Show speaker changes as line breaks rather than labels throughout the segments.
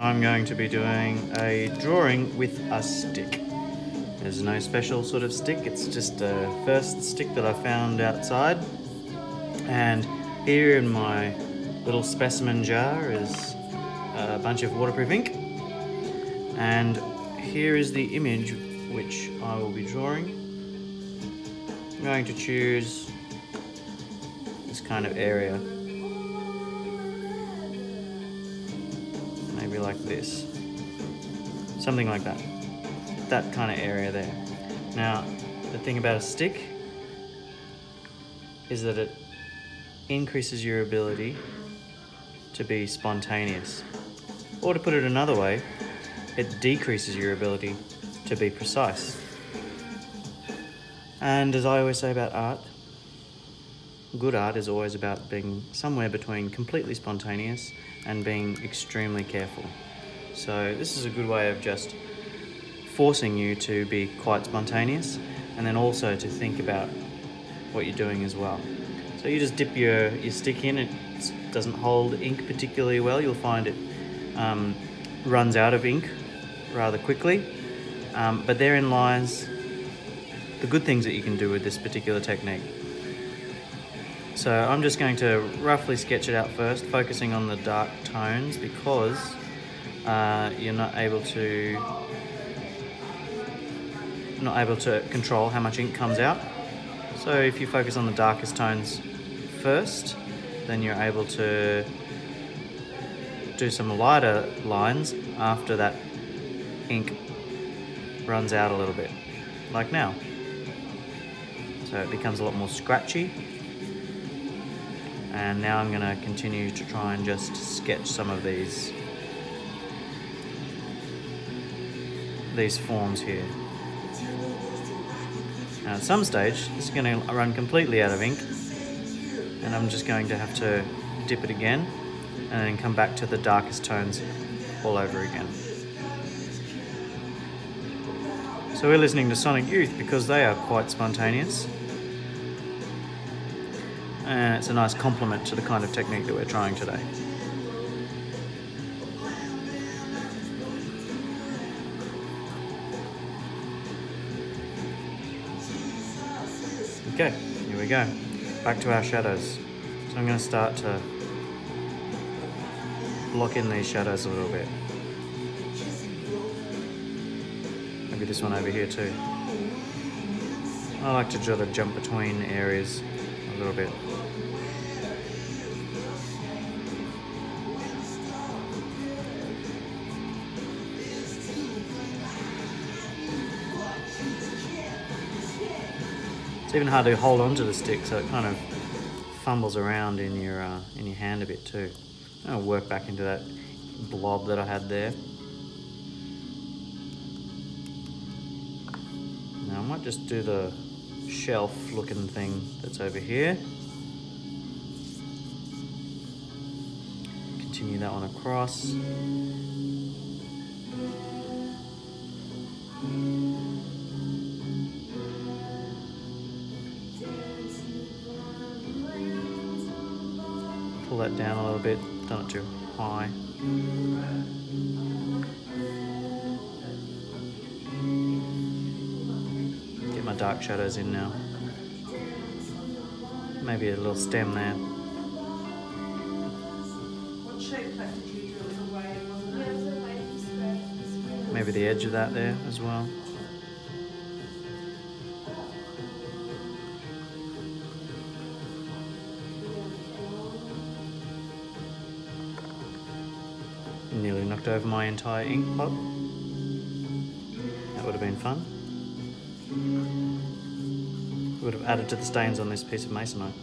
I'm going to be doing a drawing with a stick. There's no special sort of stick, it's just a first stick that I found outside. And here in my little specimen jar is a bunch of waterproof ink. And here is the image which I will be drawing. I'm going to choose this kind of area. Like this. Something like that. That kind of area there. Now, the thing about a stick is that it increases your ability to be spontaneous. Or to put it another way, it decreases your ability to be precise. And as I always say about art, good art is always about being somewhere between completely spontaneous and being extremely careful. So this is a good way of just forcing you to be quite spontaneous and then also to think about what you're doing as well. So you just dip your, your stick in, it doesn't hold ink particularly well, you'll find it um, runs out of ink rather quickly. Um, but therein lies the good things that you can do with this particular technique. So I'm just going to roughly sketch it out first, focusing on the dark tones because uh, you're not able to not able to control how much ink comes out. So if you focus on the darkest tones first, then you're able to do some lighter lines after that ink runs out a little bit, like now. So it becomes a lot more scratchy. And now I'm gonna continue to try and just sketch some of these these forms here. Now at some stage, this is gonna run completely out of ink and I'm just going to have to dip it again and then come back to the darkest tones all over again. So we're listening to Sonic Youth because they are quite spontaneous. And it's a nice complement to the kind of technique that we're trying today. Okay, here we go. Back to our shadows. So I'm going to start to block in these shadows a little bit. Maybe this one over here too. I like to sort of jump between areas a little bit. It's even hard to hold onto the stick, so it kind of fumbles around in your uh, in your hand a bit too. I'll work back into that blob that I had there. Now I might just do the shelf looking thing that's over here. Continue that one across. Pull that down a little bit, don't too high. Get my dark shadows in now. Maybe a little stem there.
What shape that did you do? It was a wave, wasn't it?
Yeah, it was a wavy square.
Maybe the edge of that there as well. Over my entire ink pot. That would have been fun. Would have added to the stains on this piece of masonite.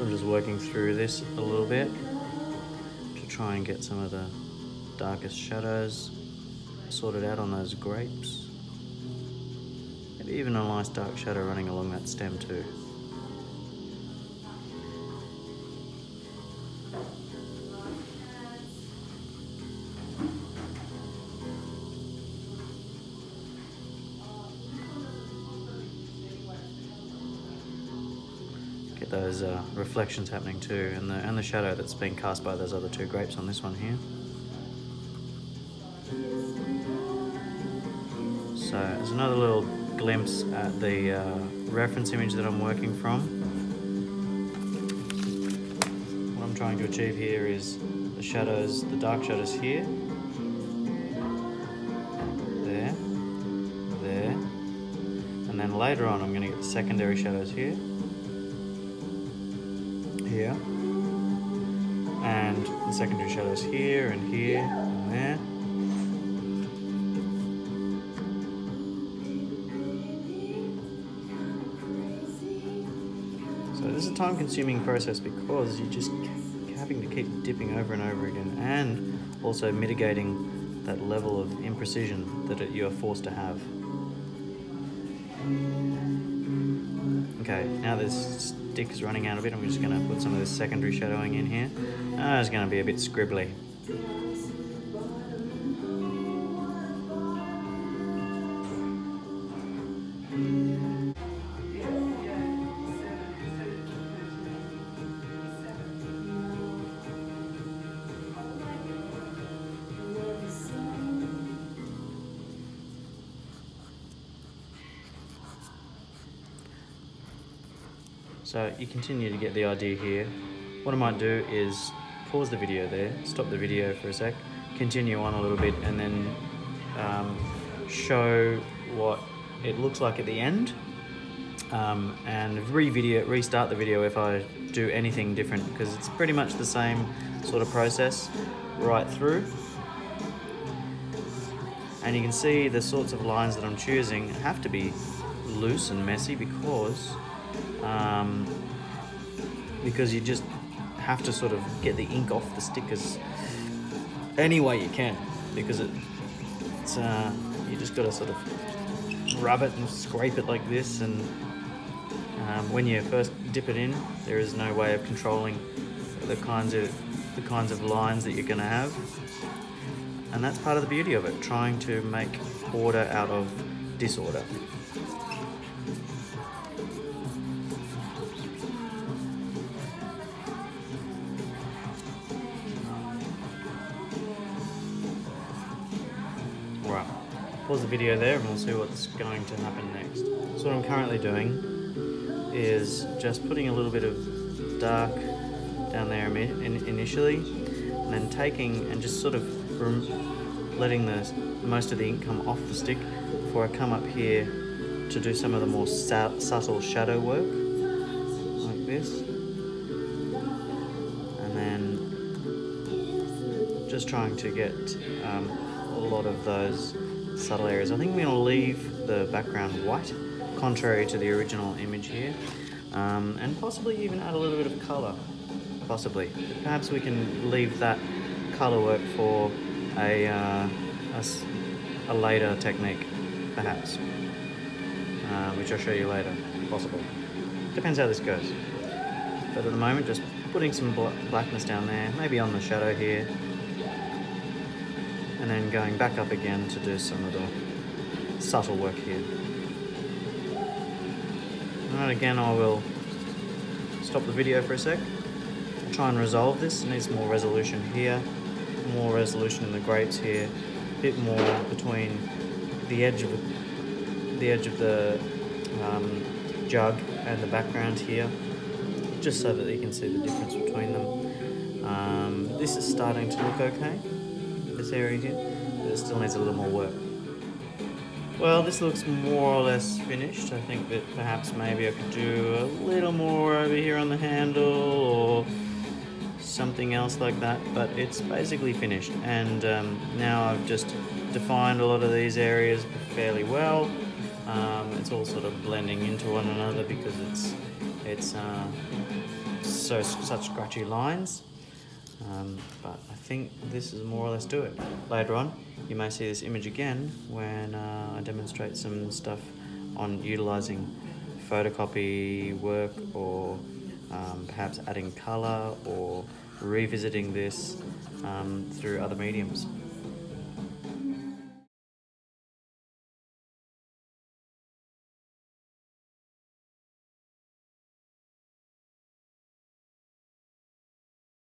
I'm just working through this a little bit to try and get some of the darkest shadows sorted out on those grapes. Maybe even a nice dark shadow running along that stem too. Those uh, reflections happening too, and the and the shadow that's being cast by those other two grapes on this one here. So there's another little glimpse at the uh, reference image that I'm working from. What I'm trying to achieve here is the shadows, the dark shadows here, there, there, and then later on I'm going to get the secondary shadows here, here, and the secondary shadows here and here and there. So this is a time consuming process because you're just having to keep dipping over and over again and also mitigating that level of imprecision that it, you are forced to have. Okay, now this stick is running out a bit. I'm just going to put some of this secondary shadowing in here. Uh, it's going to be a bit scribbly. So you continue to get the idea here. What I might do is pause the video there, stop the video for a sec, continue on a little bit, and then um, show what it looks like at the end, um, and re-video, restart the video if I do anything different because it's pretty much the same sort of process right through. And you can see the sorts of lines that I'm choosing have to be loose and messy because um, because you just have to sort of get the ink off the stickers any way you can because it, it's uh, you just got to sort of rub it and scrape it like this and um, when you first dip it in there is no way of controlling the kinds of the kinds of lines that you're going to have. And that's part of the beauty of it trying to make order out of disorder pause the video there and we'll see what's going to happen next. So what I'm currently doing is just putting a little bit of dark down there initially and then taking and just sort of letting the most of the ink come off the stick before I come up here to do some of the more subtle shadow work like this and then just trying to get um, a lot of those subtle areas. I think I'm going to leave the background white, contrary to the original image here, um, and possibly even add a little bit of colour. Possibly. Perhaps we can leave that colour work for a, uh, a, a later technique, perhaps, uh, which I'll show you later. Possible. Depends how this goes. But at the moment, just putting some bla- blackness down there, maybe on the shadow here, and then going back up again to do some of the subtle work here. Alright, again I will stop the video for a sec. I'll try and resolve this. It needs more resolution here, more resolution in the grapes here, a bit more between the edge of the, the edge of the um, jug and the background here, just so that you can see the difference between them. Um, this is starting to look okay this area here, but it still needs a little more work. Well, this looks more or less finished. I think that perhaps maybe I could do a little more over here on the handle or something else like that, but it's basically finished. And um, now I've just defined a lot of these areas fairly well. Um, it's all sort of blending into one another because it's It's uh, so such scratchy lines. Um, but I think this is more or less do it. Later on, you may see this image again when uh, I demonstrate some stuff on utilizing photocopy work or um, perhaps adding color or revisiting this um, through other mediums.